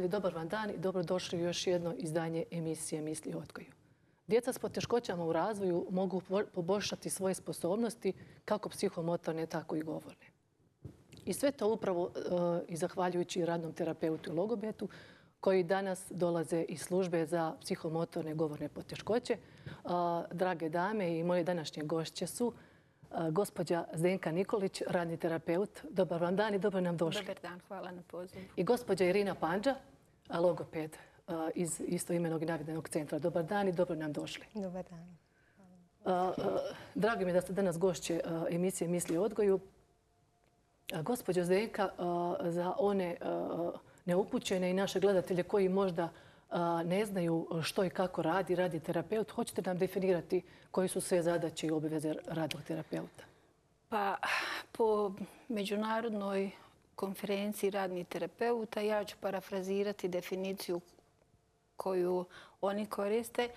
Gledatelji, dobar vam dan i dobrodošli u još jedno izdanje emisije Misli o odgoju. Djeca s poteškoćama u razvoju mogu poboljšati svoje sposobnosti kako psihomotorne, tako i govorne. I sve to upravo e, i zahvaljujući radnom terapeutu i logobetu koji danas dolaze iz službe za psihomotorne govorne poteškoće. Drage dame i moje današnje gošće su gospođa Zdenka Nikolić, radni terapeut. Dobar vam dan i dobro nam došli. Dobar dan, hvala na pozivu. I gospođa Irina Panđa, logoped iz istoimenog i navedenog centra. Dobar dan i dobro nam došli. Dobar dan. Drago mi je da ste danas gošće emisije Misli o odgoju. Gospođa Zdenka, za one neupućene i naše gledatelje koji možda ne znaju što i kako radi, radi terapeut, hoćete nam definirati koji su sve zadaće i obaveze radnog terapeuta? Pa, po međunarodnoj konferenciji radnih terapeuta. Ja ću parafrazirati definiciju koju oni koriste,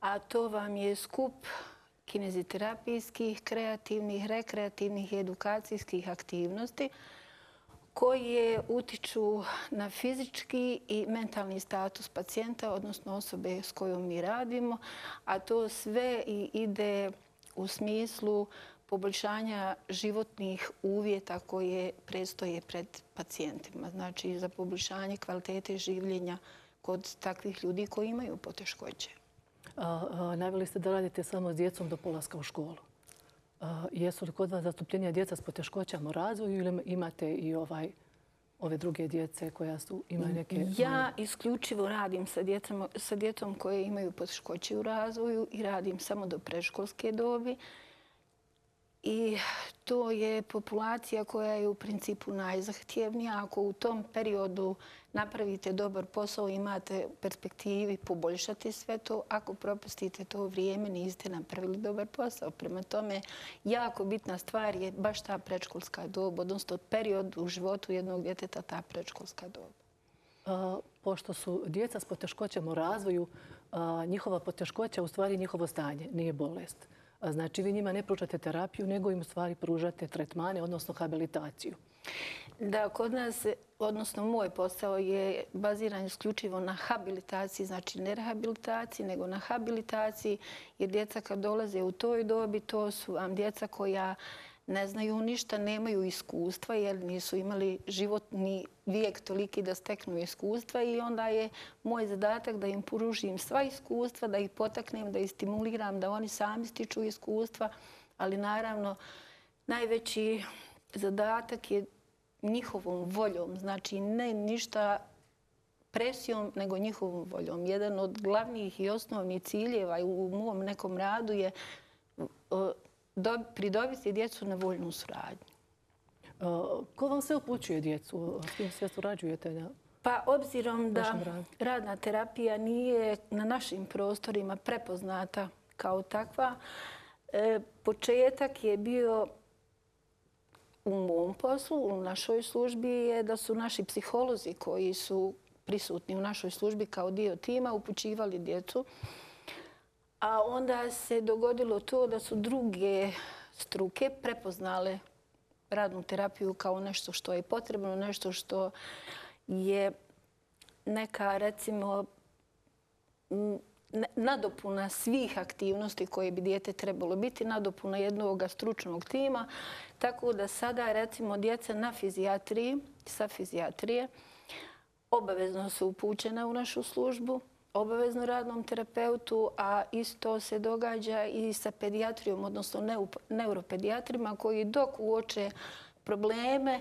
a to vam je skup kineziterapijskih, kreativnih, rekreativnih i edukacijskih aktivnosti koje utiču na fizički i mentalni status pacijenta, odnosno osobe s kojom mi radimo, a to sve ide u smislu poboljšanja životnih uvjeta koje predstoje pred pacijentima. Znači, za poboljšanje kvalitete življenja kod takvih ljudi koji imaju poteškoće. Najveli ste da radite samo s djecom do polaska u školu. Jesu li kod vas zastupljenija djeca s poteškoćama u razvoju ili imate i ovaj ove druge djece koja su imaju neke... Ja isključivo radim sa djetom koje imaju poteškoće u razvoju i radim samo do preškolske dobi. I to je populacija koja je u principu najzahtjevnija. Ako u tom periodu napravite dobar posao, imate perspektivi poboljšati sve to. Ako propustite to vrijeme, niste napravili dobar posao. Prema tome, jako bitna stvar je baš ta prečkolska doba, odnosno period u životu jednog djeteta, ta prečkolska doba. Pošto su djeca s poteškoćama u razvoju, njihova poteškoća u stvari njihovo stanje, nije bolest. Znači, vi njima ne pružate terapiju, nego im u stvari pružate tretmane, odnosno habilitaciju. Da, kod nas, odnosno moj posao je baziran isključivo na habilitaciji, znači ne rehabilitaciji, nego na habilitaciji, jer djeca kad dolaze u toj dobi, to su vam djeca koja ne znaju ništa, nemaju iskustva jer nisu imali životni vijek toliki da steknu iskustva i onda je moj zadatak da im poružim sva iskustva, da ih potaknem, da ih stimuliram, da oni sami stiču iskustva, ali naravno najveći zadatak je njihovom voljom, znači ne ništa presijom, nego njihovom voljom. Jedan od glavnih i osnovnih ciljeva u mom nekom radu je pridobiti djecu na voljnu suradnju. Ko vam sve upućuje djecu? S kim sve surađujete Pa obzirom da radna terapija nije na našim prostorima prepoznata kao takva, e, početak je bio u mom poslu, u našoj službi, je da su naši psiholozi koji su prisutni u našoj službi kao dio tima upućivali djecu A onda se dogodilo to da su druge struke prepoznale radnu terapiju kao nešto što je potrebno, nešto što je neka, recimo, nadopuna svih aktivnosti koje bi dijete trebalo biti, nadopuna jednog stručnog tima. Tako da sada, recimo, djeca na fizijatriji, sa fizijatrije, obavezno su upućene u našu službu obavezno radnom terapeutu, a isto se događa i sa pedijatrijom, odnosno neuropedijatrima, koji dok uoče probleme,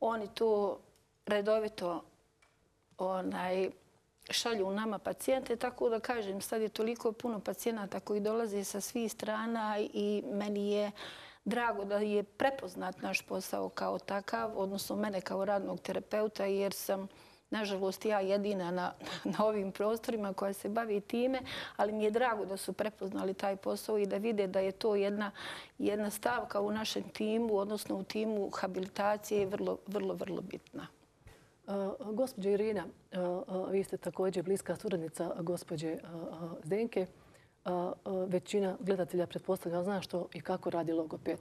oni to redovito šalju nama pacijente. Tako da kažem, sad je toliko puno pacijenata koji dolaze sa svih strana i meni je drago da je prepoznat naš posao kao takav, odnosno mene kao radnog terapeuta, jer sam nažalost, ja jedina na, na ovim prostorima koja se bavi time, ali mi je drago da su prepoznali taj posao i da vide da je to jedna, jedna stavka u našem timu, odnosno u timu habilitacije, vrlo, vrlo, vrlo bitna. Uh, gospođa Irina, uh, uh, vi ste također bliska suradnica gospođe Zdenke. Većina gledatelja pretpostavlja zna što i kako radi logoped.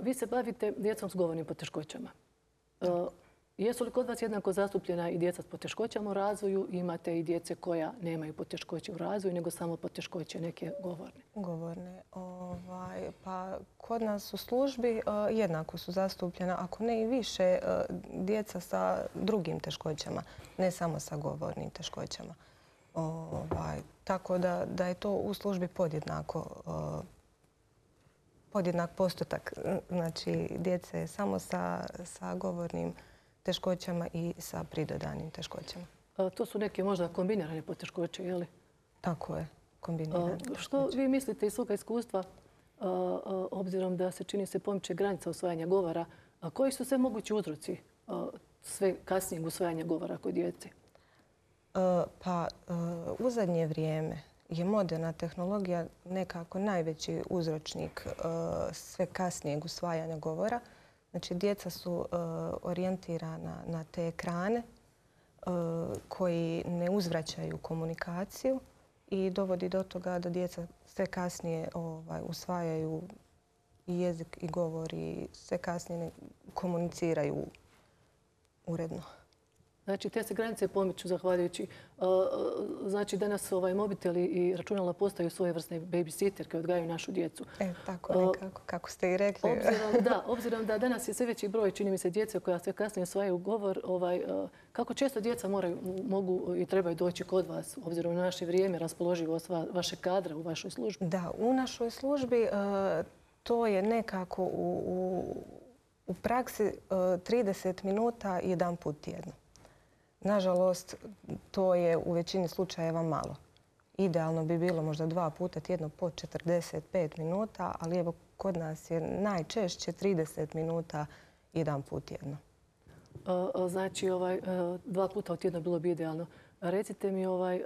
Vi se bavite djecom s govornim poteškoćama. Jesu li kod vas jednako zastupljena i djeca s poteškoćama u razvoju? Imate i djece koja nemaju poteškoće u razvoju, nego samo poteškoće neke govorne? Govorne. Ovaj, pa kod nas u službi uh, jednako su zastupljena, ako ne i više, uh, djeca sa drugim teškoćama, ne samo sa govornim teškoćama. Ovaj, tako da, da je to u službi podjednako uh, podjednak postotak. Znači, djece samo sa, sa govornim teškoćama teškoćama i sa pridodanim teškoćama. To su neke možda kombinirane poteškoće, je li? Tako je, kombinirane Što vi mislite iz svoga iskustva, obzirom da se čini se pomiče granica usvajanja govora, koji su sve mogući uzroci sve kasnijeg usvajanja govora kod djece? Pa u zadnje vrijeme je moderna tehnologija nekako najveći uzročnik sve kasnijeg usvajanja govora. Znači, djeca su e, orijentirana na te ekrane e, koji ne uzvraćaju komunikaciju i dovodi do toga da djeca sve kasnije ovaj, usvajaju i jezik i govor i sve kasnije komuniciraju uredno. Znači, te se granice pomiču zahvaljujući. Znači, danas ovaj mobiteli i računala postaju svoje vrstne babysitter koje odgajaju našu djecu. E, tako nekako, kako ste i rekli. Obzirom, da, obzirom da danas je sve veći broj, čini mi se, djece koja sve kasnije osvajaju govor, ovaj, kako često djeca moraju, mogu i trebaju doći kod vas, obzirom na naše vrijeme, raspoloživo vaše kadra u vašoj službi? Da, u našoj službi to je nekako u, u, u praksi 30 minuta jedan put tjedno. Nažalost, to je u većini slučajeva malo. Idealno bi bilo možda dva puta tjedno po 45 minuta, ali evo kod nas je najčešće 30 minuta jedan put tjedno. E, e, znači, ovaj, e, dva puta u tjedno bilo bi idealno. Recite mi ovaj,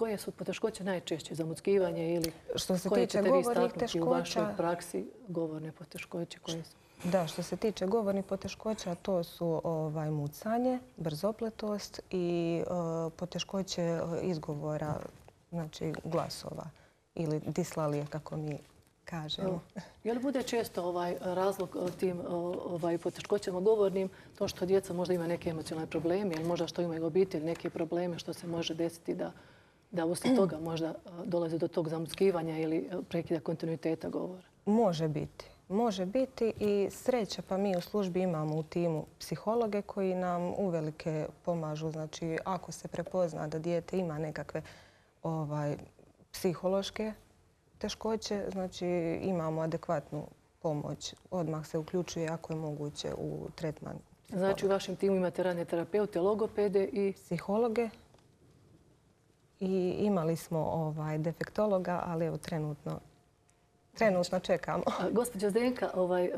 koje su poteškoće najčešće za muckivanje ili što se tiče govornih teškoća u vašoj praksi govorne poteškoće koje su? Da, što se tiče govornih poteškoća, to su ovaj, mucanje, brzopletost i uh, poteškoće izgovora, znači glasova ili dislalije, kako mi kažemo. Je li bude često ovaj razlog tim ovaj, poteškoćama govornim to što djeca možda ima neke emocionalne probleme ili možda što imaju obitelj neke probleme što se može desiti da da usled toga možda dolaze do tog zamuckivanja ili prekida kontinuiteta govora? Može biti. Može biti i sreća, pa mi u službi imamo u timu psihologe koji nam uvelike pomažu. Znači, ako se prepozna da dijete ima nekakve ovaj, psihološke teškoće, znači imamo adekvatnu pomoć. Odmah se uključuje ako je moguće u tretman. Znači, u vašem timu imate radne terapeute, logopede i... Psihologe. I imali smo ovaj, defektologa, ali evo trenutno trenutno čekamo. Gospođa Zdenka, ovaj,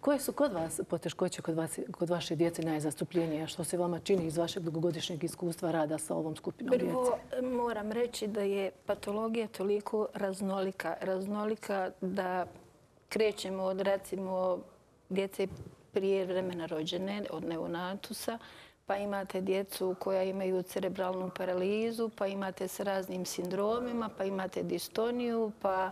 koje su kod vas poteškoće kod, vas, kod vaše djece najzastupljenije? Što se vama čini iz vašeg dugogodišnjeg iskustva rada sa ovom skupinom djece? Prvo moram reći da je patologija toliko raznolika. Raznolika da krećemo od recimo djece prije vremena rođene, od neonatusa, pa imate djecu koja imaju cerebralnu paralizu, pa imate s raznim sindromima, pa imate distoniju, pa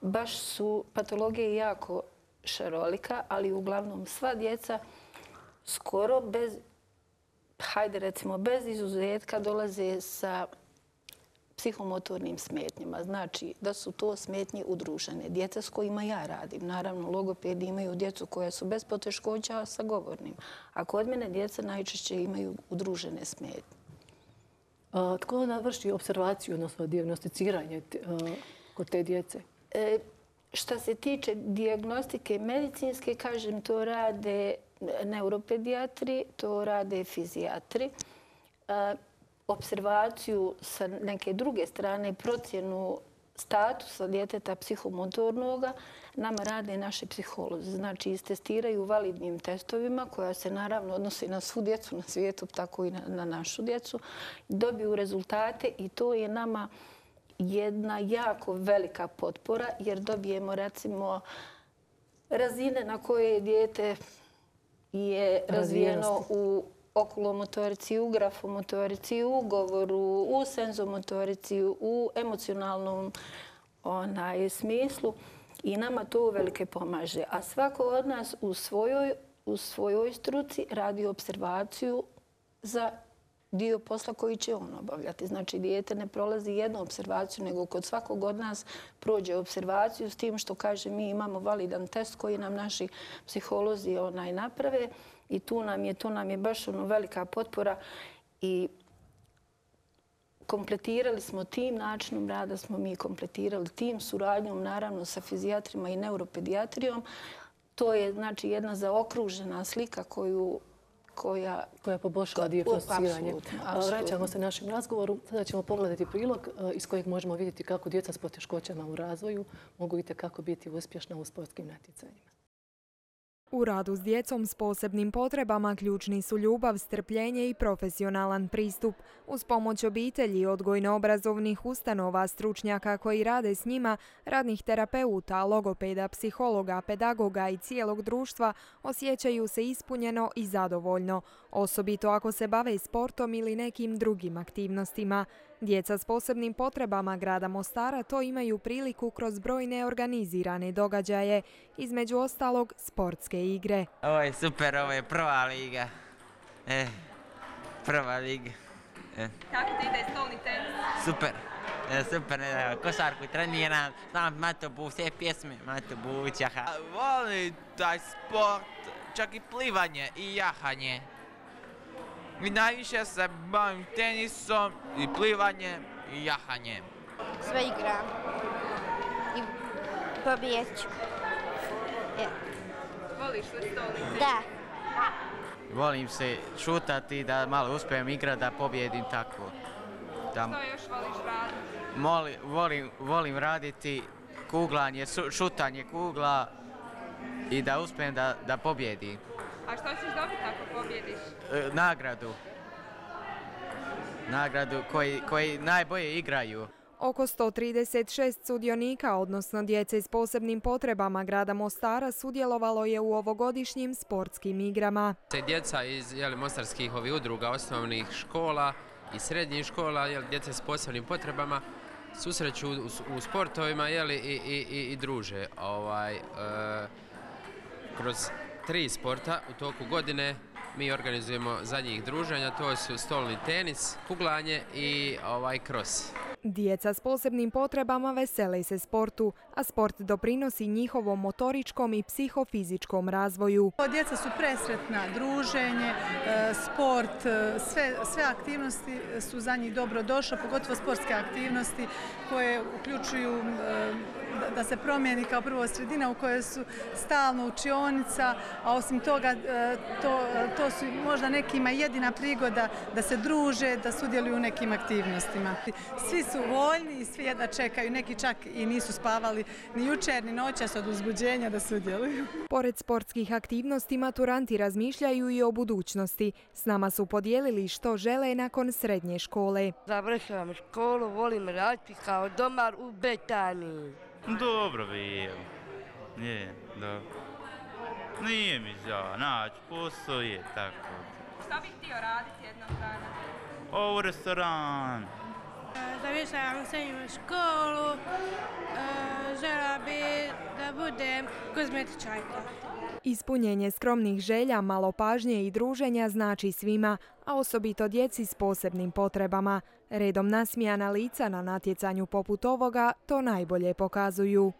baš su patologije jako šarolika, ali uglavnom sva djeca skoro bez, hajde recimo, bez izuzetka dolaze sa psihomotornim smetnjima. Znači da su to smetnje udružene. Djeca s kojima ja radim, naravno logopedi imaju djecu koja su bez poteškoća sa govornim. A kod mene djeca najčešće imaju udružene smetnje. Tko ona vrši observaciju, odnosno diagnosticiranje kod te djece? E, šta se tiče diagnostike medicinske, kažem, to rade neuropedijatri, to rade fizijatri observaciju sa neke druge strane, procjenu statusa djeteta psihomotornog, nama rade naše psiholozi. Znači, istestiraju validnim testovima koja se naravno odnosi na svu djecu na svijetu, tako i na, našu djecu. Dobiju rezultate i to je nama jedna jako velika potpora jer dobijemo recimo razine na koje djete je razvijeno u okulomotorici, u grafomotorici, u govoru, u senzomotorici, u emocionalnom onaj, smislu i nama to uvelike pomaže. A svako od nas u svojoj u svojoj struci radi observaciju za dio posla koji će on obavljati. Znači, dijete ne prolazi jednu observaciju, nego kod svakog od nas prođe observaciju s tim što kaže mi imamo validan test koji nam naši psiholozi onaj naprave i tu nam je, to nam je baš ono velika potpora i kompletirali smo tim načinom rada, smo mi kompletirali tim suradnjom, naravno sa fizijatrima i neuropedijatrijom. To je znači jedna zaokružena slika koju koja... Koja poboljšava dio prostiranje. Vraćamo se našem razgovoru. Sada ćemo pogledati prilog e, iz kojeg možemo vidjeti kako djeca s poteškoćama u razvoju mogu i kako biti uspješna u sportskim natjecanjima. U radu s djecom s posebnim potrebama ključni su ljubav, strpljenje i profesionalan pristup. Uz pomoć obitelji, odgojno-obrazovnih ustanova, stručnjaka koji rade s njima, radnih terapeuta, logopeda, psihologa, pedagoga i cijelog društva osjećaju se ispunjeno i zadovoljno, osobito ako se bave sportom ili nekim drugim aktivnostima. Djeca s posebnim potrebama grada Mostara to imaju priliku kroz brojne organizirane događaje, između ostalog sportske igre. Ovo je super, ovo je prva liga. E, prva liga. E. Kako ti ide stolni tenis? Super. E, super, e, košarku treniram, znam Mato Bu, sve pjesme Mato Buć, jaha. Volim taj sport, čak i plivanje i jahanje. I najviše se bavim tenisom i plivanjem i jahanjem. Sve igram i pobijet ću. Voliš li stolice? Da. Volim se šutati da malo uspijem igrati da pobjedim tako. Da... Što još voliš raditi? Moli, volim, volim raditi kuglanje, šutanje kugla i da uspijem da, da pobjedim. A što ćeš dobiti ako pobjediš? E, nagradu. Nagradu koji, koji najbolje igraju. Oko 136 sudionika, odnosno djece s posebnim potrebama grada Mostara, sudjelovalo je u ovogodišnjim sportskim igrama. Djeca iz jeli, mostarskih ovih udruga osnovnih škola i srednjih škola, jeli, djeca s posebnim potrebama, susreću u, u sportovima jeli, i, i, i, i druže. Ovaj, e, kroz tri sporta u toku godine mi organizujemo zadnjih druženja, to su stolni tenis, kuglanje i ovaj cross. Djeca s posebnim potrebama vesele se sportu, a sport doprinosi njihovom motoričkom i psihofizičkom razvoju. Djeca su presretna, druženje, e, sport, e, sve, sve aktivnosti su za njih dobro došle, pogotovo sportske aktivnosti koje uključuju e, da se promijeni kao prvo sredina u kojoj su stalno učionica, a osim toga to, to su možda nekima jedina prigoda da se druže, da sudjeluju u nekim aktivnostima. Svi su voljni i svi jedva čekaju, neki čak i nisu spavali ni jučer ni noćas od uzbuđenja da sudjeluju. Pored sportskih aktivnosti, maturanti razmišljaju i o budućnosti. S nama su podijelili što žele nakon srednje škole. Završavam školu, volim raditi kao domar u Betaniji. Dobro bi je, dobro. Nije mi žao, naći posao je tako. Šta bih htio raditi jednog dana? Ovo restoran. Završavam srednju školu, žela bi da budem kozmetičajka. Ispunjenje skromnih želja, malo pažnje i druženja znači svima, a osobito djeci s posebnim potrebama. Redom nasmijana lica na natjecanju poput ovoga to najbolje pokazuju.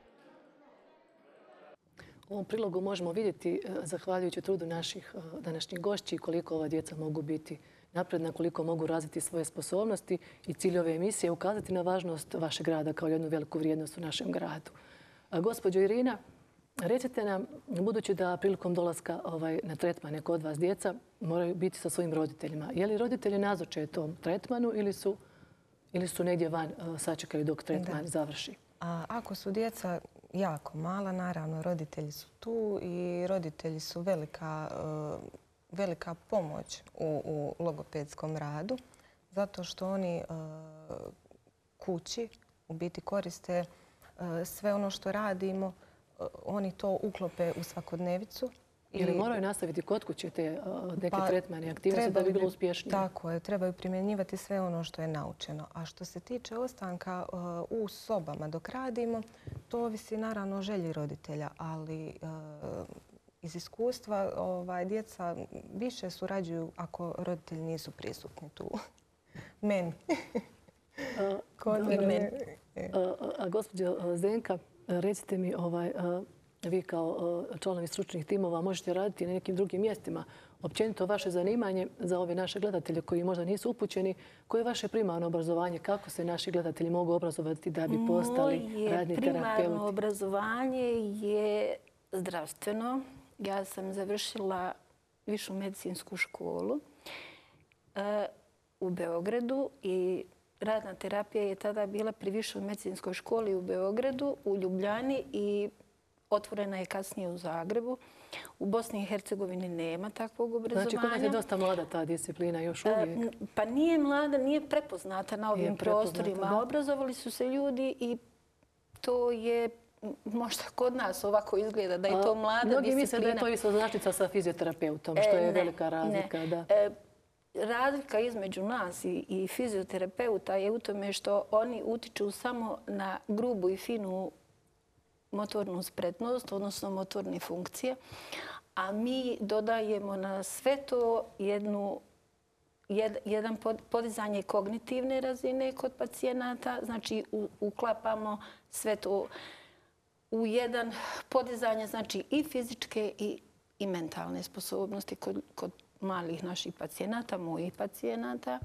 U ovom prilogu možemo vidjeti, e, zahvaljujući trudu naših e, današnjih gošći, koliko ova djeca mogu biti napredna, koliko mogu razviti svoje sposobnosti i cilj ove emisije je ukazati na važnost vašeg grada kao jednu veliku vrijednost u našem gradu. Gospodjo Irina, recite nam, budući da prilikom dolaska ovaj, na tretmane kod vas djeca moraju biti sa svojim roditeljima, je li roditelji nazoče tom tretmanu ili su, ili su negdje van sačekali dok tretman završi? A ako su djeca jako mala, naravno, roditelji su tu i roditelji su velika, e, velika pomoć u, u logopedskom radu, zato što oni e, kući u biti koriste e, sve ono što radimo, oni to uklope u svakodnevicu Ili moraju nastaviti kod kuće te neke pa, tretmane i aktivnosti da bi bilo uspješnije? Tako je, trebaju primjenjivati sve ono što je naučeno. A što se tiče ostanka u sobama dok radimo, to ovisi naravno o želji roditelja, ali iz iskustva ovaj, djeca više surađuju ako roditelji nisu prisutni tu. Meni. Kod meni. A gospođo Zenka, recite mi, ovaj, vi kao članovi stručnih timova možete raditi na nekim drugim mjestima. Općenito vaše zanimanje za ove naše gledatelje koji možda nisu upućeni, koje je vaše primarno obrazovanje? Kako se naši gledatelji mogu obrazovati da bi postali radni terapeuti? Moje primarno obrazovanje je zdravstveno. Ja sam završila višu medicinsku školu e, u Beogradu i radna terapija je tada bila pri višoj medicinskoj školi u Beogradu, u Ljubljani i otvorena je kasnije u Zagrebu. U Bosni i Hercegovini nema takvog obrazovanja. Znači, kod nas je dosta mlada ta disciplina još e, uvijek? Pa nije mlada, nije prepoznata na ovim prostorima. Obrazovali su se ljudi i to je možda kod nas ovako izgleda da je to mlada disciplina. Mnogi misle da je to isto značica sa fizioterapeutom, što je velika razlika. E, razlika između nas i fizioterapeuta je u tome što oni utiču samo na grubu i finu motornu spretnost, odnosno motorne funkcije, a mi dodajemo na sve to jednu jedan podizanje kognitivne razine kod pacijenata, znači uklapamo sve to u jedan podizanje znači i fizičke i, i mentalne sposobnosti kod, kod malih naših pacijenata, mojih pacijenata.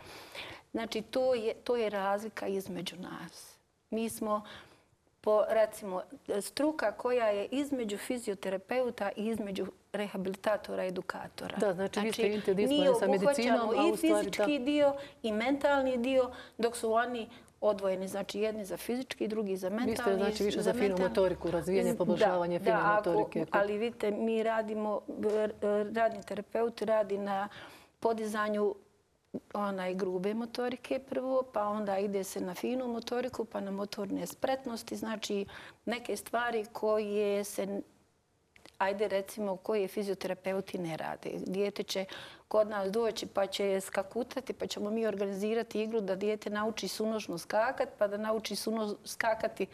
Znači, to je, to je razlika između nas. Mi smo, po, recimo, struka koja je između fizioterapeuta i između rehabilitatora, edukatora. Da, znači, vi ste interdisciplinarni sa medicinom, u stvari... I fizički dio i mentalni dio, dok su oni odvojeni, znači jedni za fizički, drugi za mentalni. Vi ste znači više za finu motoriku, razvijanje, poboljšavanje fine motorike. Da, ali vidite, mi radimo, radni terapeut radi na podizanju onaj grube motorike prvo, pa onda ide se na finu motoriku, pa na motorne spretnosti, znači neke stvari koje se ajde recimo koje fizioterapeuti ne rade. Dijete će kod nas doći pa će skakutati, pa ćemo mi organizirati igru da dijete nauči sunožno skakati, pa da nauči suno skakati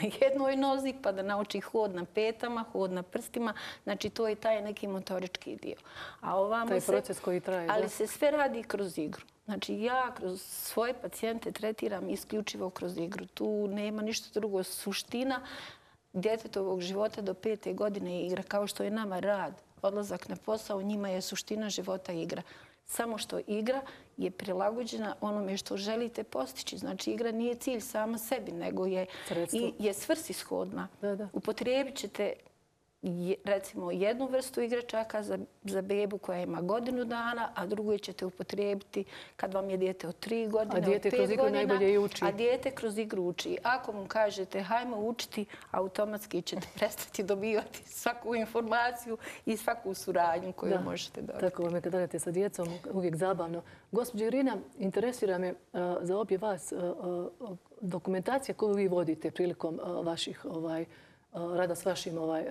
na jednoj nozi, pa da nauči hod na petama, hod na prstima. Znači, to je taj neki motorički dio. A ovamo taj proces koji traje. Ali se sve radi kroz igru. Znači, ja kroz svoje pacijente tretiram isključivo kroz igru. Tu nema ništa drugo. Suština djetetovog života do pete godine igra, kao što je nama rad, odlazak na posao, njima je suština života igra. Samo što igra je prilagođena onome što želite postići. Znači, igra nije cilj sama sebi, nego je, i, je svrsishodna. Upotrijebit ćete recimo jednu vrstu igračaka za, za bebu koja ima godinu dana, a drugu ćete upotrijebiti kad vam je dijete od tri godine, a dijete od pet kroz igru najbolje i uči. A dijete kroz igru uči. Ako mu kažete hajmo učiti, automatski ćete prestati dobivati svaku informaciju i svaku suradnju koju da. možete dobiti. Tako vam je kad radite sa djecom, uvijek zabavno. Gospođo Irina, interesira me uh, za obje vas uh, uh, dokumentacija koju vi vodite prilikom vaših ovaj, rada s vašim ovaj,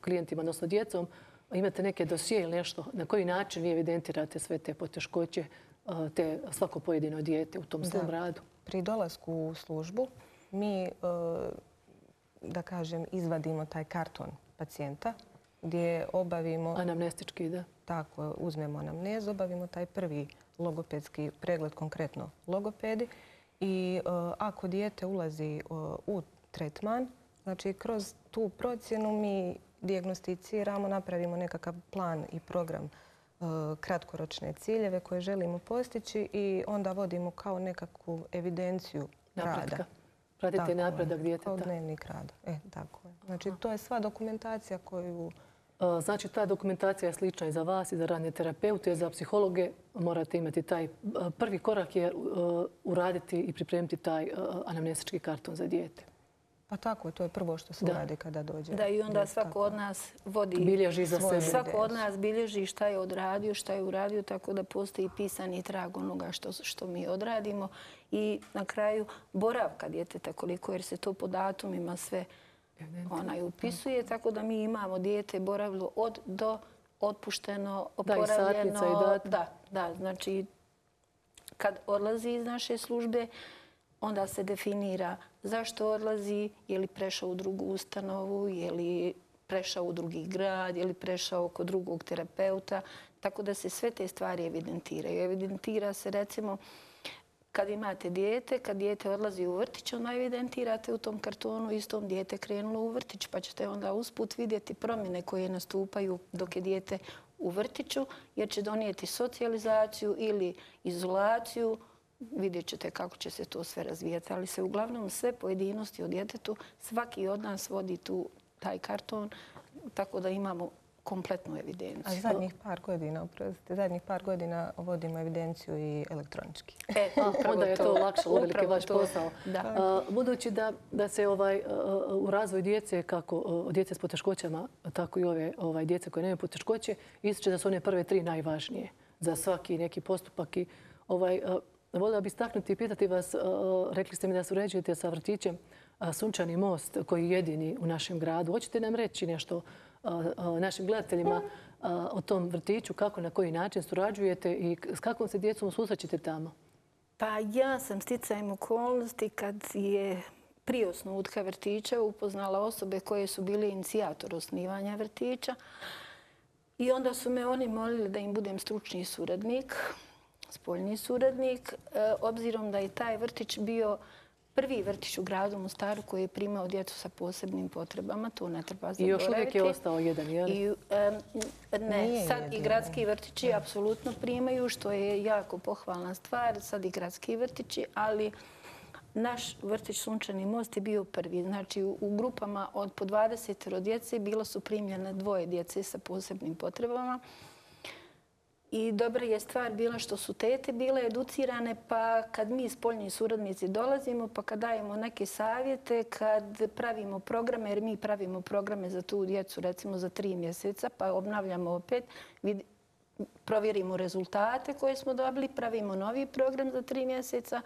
klijentima, odnosno djecom, imate neke dosije ili nešto, na koji način vi evidentirate sve te poteškoće, te svako pojedino dijete u tom svom radu? Pri dolasku u službu mi, da kažem, izvadimo taj karton pacijenta gdje obavimo... Anamnestički, da. Tako, uzmemo anamnez, obavimo taj prvi logopedski pregled, konkretno logopedi. I ako dijete ulazi u tretman, Znači, kroz tu procjenu mi diagnosticiramo, napravimo nekakav plan i program e, kratkoročne ciljeve koje želimo postići i onda vodimo kao nekakvu evidenciju rada. Pratite napredak djeteta. Kao dnevnik rada. E, tako je. Znači, to je sva dokumentacija koju... E, znači, ta dokumentacija je slična i za vas i za radne terapeute, za psihologe. Morate imati taj prvi korak je uraditi i pripremiti taj anamnestički karton za dijete. Pa tako je, to je prvo što se radi kada dođe. Da, i onda svako od nas vodi... Bilježi za sebe. Svako od nas bilježi šta je odradio, šta je uradio, tako da postoji pisani trag onoga što, što mi odradimo. I na kraju boravka djeteta koliko, jer se to po datumima sve onaj upisuje, tako da mi imamo dijete boravilo od do otpušteno, oporavljeno. Da, i satnica i dat. Da, da, znači kad odlazi iz naše službe, onda se definira zašto odlazi, je li prešao u drugu ustanovu, je li prešao u drugi grad? Ili prešao kod drugog terapeuta, tako da se sve te stvari evidentiraju. Evidentira se recimo kad imate dijete, kad dijete odlazi u vrtić, onda evidentirate u tom kartonu istom dijete krenulo u vrtić, pa ćete onda usput vidjeti promjene koje nastupaju dok je dijete u vrtiću, jer će donijeti socijalizaciju ili izolaciju, vidjet ćete kako će se to sve razvijati, ali se uglavnom sve pojedinosti o djetetu, svaki od nas vodi tu taj karton, tako da imamo kompletnu evidenciju. A zadnjih par godina, uprostite, zadnjih par godina vodimo evidenciju i elektronički. E, onda je to lakše, uvelike vaš posao. Budući da se ovaj, u razvoj djece, kako djece s poteškoćama, tako i ove ovaj, djece koje nemaju poteškoće, ističe da su one prve tri najvažnije za svaki neki postupak. I, ovaj, volila bih staknuti i pitati vas, e, rekli ste mi da suređujete sa vrtićem e, Sunčani most koji je jedini u našem gradu. Hoćete nam reći nešto e, našim gledateljima o tom vrtiću, kako na koji način surađujete i s kakvom se djecom susrećete tamo? Pa ja sam sticajem okolnosti kad je prije osnutka vrtića upoznala osobe koje su bili inicijator osnivanja vrtića i onda su me oni molili da im budem stručni suradnik, spoljni suradnik, e, obzirom da je taj vrtić bio prvi vrtić u gradu Mostaru koji je primao djecu sa posebnim potrebama. To ne treba zaboraviti. I još uvijek je ostao jedan, jel? Ne, sad i gradski vrtići apsolutno primaju, što je jako pohvalna stvar. Sad i gradski vrtići, ali naš vrtić Sunčani most je bio prvi. Znači, u grupama od po 20 djece bilo su primljene dvoje djece sa posebnim potrebama. I dobra je stvar bila što su tete bile educirane, pa kad mi spoljni suradnici dolazimo, pa kad dajemo neke savjete, kad pravimo programe, jer mi pravimo programe za tu djecu recimo za tri mjeseca, pa obnavljamo opet, provjerimo rezultate koje smo dobili, pravimo novi program za tri mjeseca.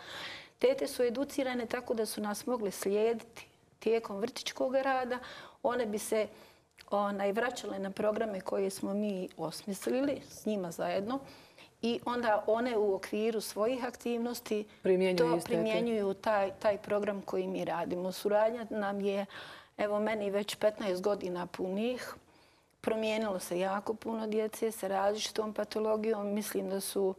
Tete su educirane tako da su nas mogli slijediti tijekom vrtičkog rada. One bi se onaj, vraćale na programe koje smo mi osmislili s njima zajedno i onda one u okviru svojih aktivnosti to primjenjuju taj, taj program koji mi radimo. Suradnja nam je, evo meni već 15 godina punih, promijenilo se jako puno djece sa različitom patologijom. Mislim da su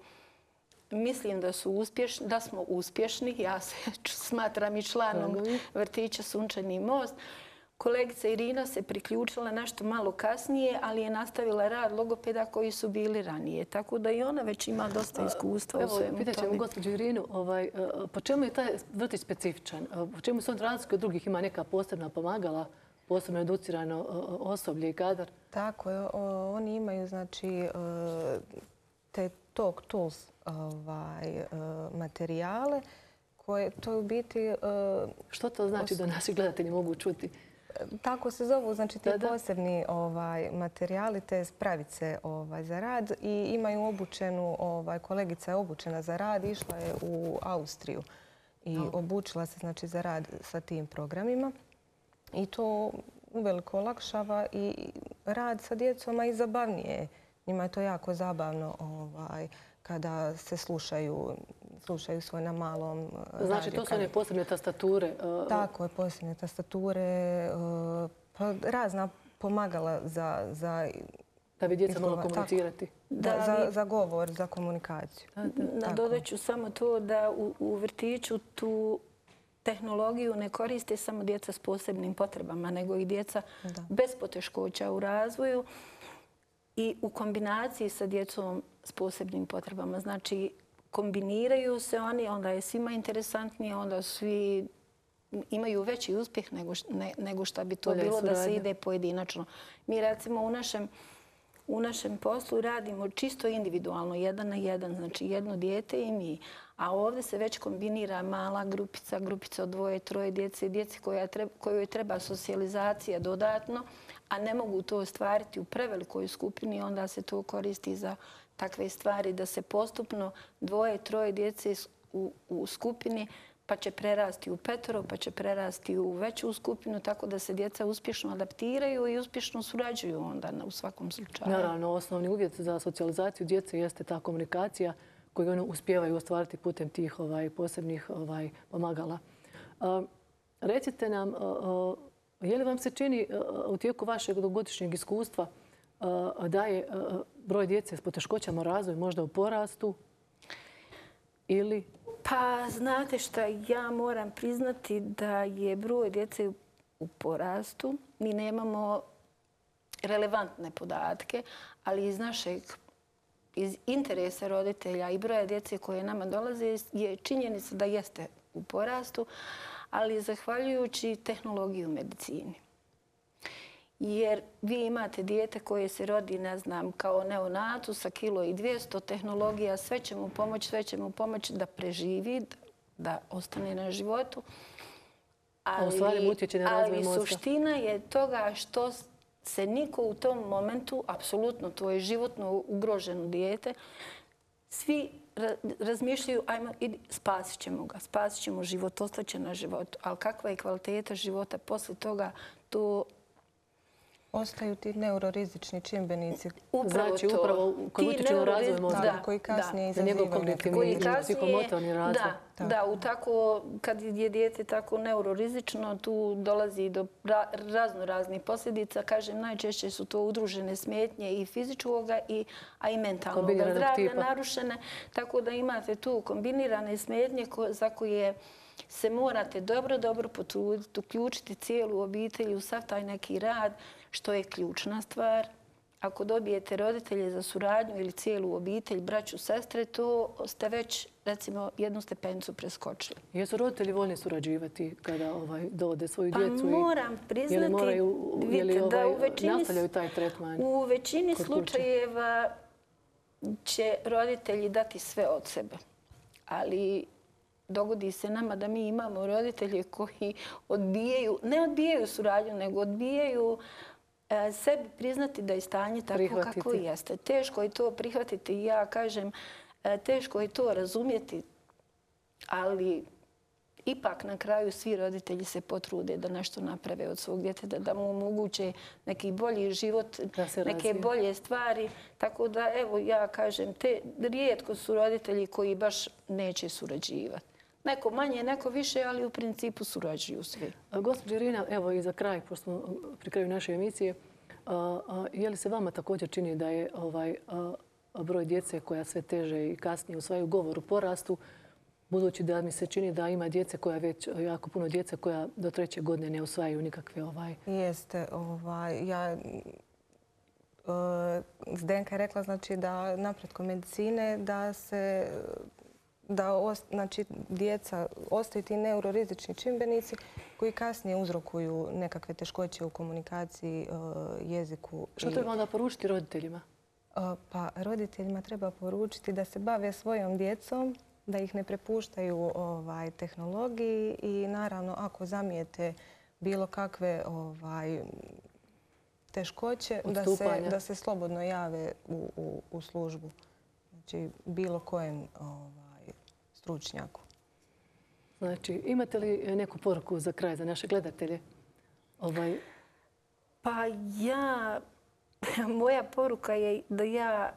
Mislim da su uspješni, da smo uspješni. Ja se smatram i članom vrtića Sunčani most. Kolegica Irina se priključila nešto malo kasnije, ali je nastavila rad logopeda koji su bili ranije. Tako da i ona već ima dosta iskustva u svemu tome. Pitat ćemo gospođu Irinu, ovaj, e, po čemu je taj vrtić specifičan? E, po čemu se on razlika od drugih? Ima neka posebna pomagala, posebno educirano e, osoblje i kadar? Tako je. Oni imaju znači, te talk tools ovaj, materijale koje to je u biti... Što to znači da naši gledatelji mogu čuti? Tako se zovu, znači ti posebni ovaj, materijali, te spravice ovaj, za rad i imaju obučenu, ovaj, kolegica je obučena za rad, išla je u Austriju i obučila se znači, za rad sa tim programima. I to uveliko olakšava i rad sa djecom, a i zabavnije. Njima je to jako zabavno ovaj, kada se slušaju slušaju svoj na malom radio. Znači, to su one posebne tastature? Uh, Tako je, posebne tastature, uh, pa razna pomagala za... za da bi djeca mogla komunicirati? Da, za, za govor, za komunikaciju. Nadodat ću samo to da u, u vrtiću tu tehnologiju ne koriste samo djeca s posebnim potrebama, nego i djeca bez poteškoća u razvoju i u kombinaciji sa djecom s posebnim potrebama. Znači, kombiniraju se oni, onda je svima interesantnije, onda svi imaju veći uspjeh nego, ne, nego što bi to Bolje bilo da se ide pojedinačno. Mi recimo u našem, u našem poslu radimo čisto individualno, jedan na jedan, znači jedno dijete i mi. A ovdje se već kombinira mala grupica, grupica od dvoje, troje djece, djece koja treba, kojoj treba socijalizacija dodatno, a ne mogu to ostvariti u prevelikoj skupini, onda se to koristi za takve stvari da se postupno dvoje, troje djece u, u skupini pa će prerasti u petoro, pa će prerasti u veću skupinu, tako da se djeca uspješno adaptiraju i uspješno surađuju onda u svakom slučaju. Naravno, osnovni uvjet za socijalizaciju djece jeste ta komunikacija koju oni uspjevaju ostvariti putem tih ovaj, posebnih ovaj, pomagala. recite nam, Je li vam se čini u tijeku vašeg dogodišnjeg iskustva da je broj djece s poteškoćama u razvoju možda u porastu ili... Pa, znate što, ja moram priznati da je broj djece u porastu. Mi nemamo relevantne podatke, ali iz našeg iz interesa roditelja i broja djece koje nama dolaze je činjenica da jeste u porastu, ali zahvaljujući tehnologiju medicini. Jer vi imate dijete koje se rodi, ne znam, kao neonatu sa kilo i 200 tehnologija, sve će mu pomoći, sve će mu pomoći da preživi, da ostane na životu. Ali, ali suština je toga što se niko u tom momentu, apsolutno to je životno ugroženo dijete, svi razmišljaju, ajmo, idi, spasit ćemo ga, spasit ćemo život, ostaće na životu. Ali kakva je kvaliteta života posle toga, to ostaju ti neurorizični čimbenici. Upravo znači, upravo koji utiču na razvoj mozga. koji kasnije izazivaju. Njegov kognitivni psihomotorni razvoj. Da, da, u tako, kad je dijete tako neurorizično, tu dolazi do razno raznih posljedica. Kažem, najčešće su to udružene smetnje i fizičkog, i, a i mentalnog zdravlja narušene. Tako da imate tu kombinirane smetnje za koje se morate dobro, dobro potruditi, uključiti cijelu obitelj u sav taj neki rad, što je ključna stvar. Ako dobijete roditelje za suradnju ili cijelu obitelj, braću, sestre, to ste već, recimo, jednu stepenicu preskočili. Jesu roditelji voljni surađivati kada ovaj, dovode svoju pa djecu? Pa moram priznati, ili moraju, ili ovaj, da u većini, nastavljaju taj tretman? U većini slučajeva će roditelji dati sve od sebe. Ali dogodi se nama da mi imamo roditelje koji odbijaju, ne odbijaju suradnju, nego odbijaju E, sebi priznati da je stanje tako kako jeste. Teško je to prihvatiti. Ja kažem, e, teško je to razumjeti, ali ipak na kraju svi roditelji se potrude da nešto naprave od svog djeteta, da mu omoguće neki bolji život, neke bolje stvari. Tako da, evo, ja kažem, te rijetko su roditelji koji baš neće surađivati. Neko manje, neko više, ali u principu surađuju svi. Gospodin Irina, evo i za kraj, pošto smo pri kraju naše emisije, je li se vama također čini da je ovaj broj djece koja sve teže i kasnije u svaju govoru porastu, budući da mi se čini da ima djece koja već, jako puno djece koja do treće godine ne usvajaju nikakve ovaj... Jeste, ovaj, ja Zdenka je rekla znači da napretkom medicine da se da znači, djeca ostaju ti neurorizični čimbenici koji kasnije uzrokuju nekakve teškoće u komunikaciji, e, jeziku. Što treba onda poručiti roditeljima? E, pa roditeljima treba poručiti da se bave svojom djecom, da ih ne prepuštaju ovaj, tehnologiji i naravno ako zamijete bilo kakve ovaj, teškoće, da se, da se slobodno jave u, u, u službu. Znači bilo kojem ovaj, stručnjaku. Znači, imate li neku poruku za kraj, za naše gledatelje? Ovaj... Pa ja, moja poruka je da ja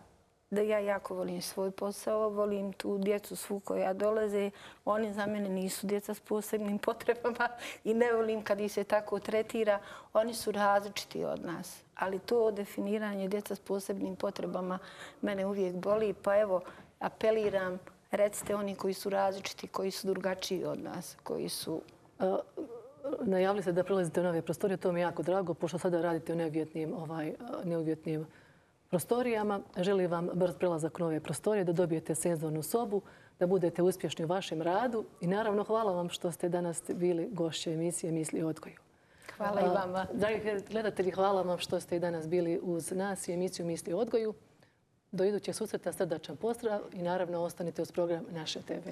da ja jako volim svoj posao, volim tu djecu svu koja dolaze. Oni za mene nisu djeca s posebnim potrebama i ne volim kad ih se tako tretira. Oni su različiti od nas, ali to definiranje djeca s posebnim potrebama mene uvijek boli. Pa evo, apeliram recite oni koji su različiti, koji su drugačiji od nas, koji su... Najavili se da prelazite u nove prostorije, to mi je jako drago, pošto sada radite u neuvjetnim, ovaj, neuvjetnim prostorijama. Želim vam brz prelazak u nove prostorije, da dobijete senzornu sobu, da budete uspješni u vašem radu i naravno hvala vam što ste danas bili gošće emisije Misli odgoju. Hvala i vama. Dragi gledatelji, hvala vam što ste i danas bili uz nas i emisiju Misli odgoju. Do idućeg susreta srdačan pozdrav i naravno ostanite uz program Naše TV.